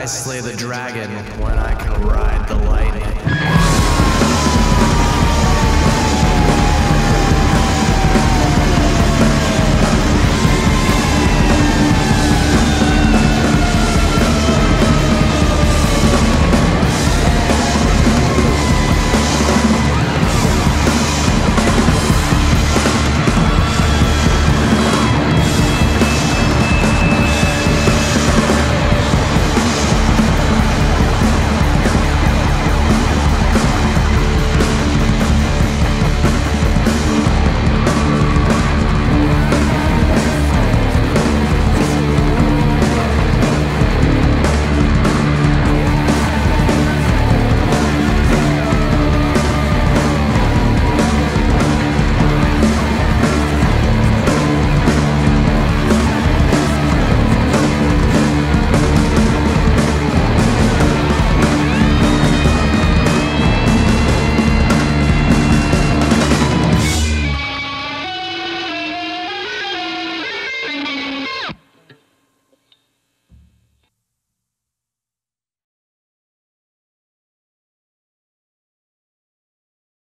I slay the dragon when I can ride the lightning.